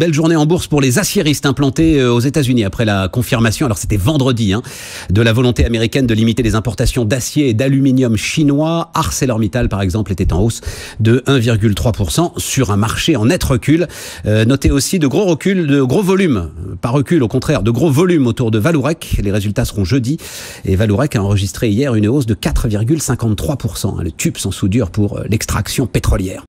Belle journée en bourse pour les aciéristes implantés euh, aux États-Unis après la confirmation, alors c'était vendredi, hein, de la volonté américaine de limiter les importations d'acier et d'aluminium chinois. ArcelorMittal, par exemple, était en hausse de 1,3% sur un marché en net recul. Euh, notez aussi de gros reculs, de gros volumes, euh, pas recul au contraire, de gros volumes autour de Valourec. Les résultats seront jeudi et Valourec a enregistré hier une hausse de 4,53%. Hein, le tube sans soudure pour euh, l'extraction pétrolière.